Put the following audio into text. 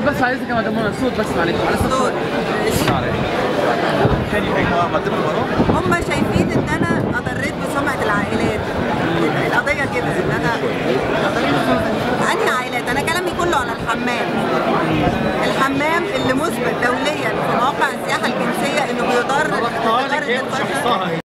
صوت بس عايزك يا مدمونه صوت بس معلش على صوت. تاني حاجة هم شايفين إن أنا أضريت بسمعة العائلات. القضية كده إن أنا أنهي عائلات؟ أنا كلامي كله على الحمام. الحمام اللي مثبت دوليا في مواقع السياحة الجنسية إنه بيضر بيضر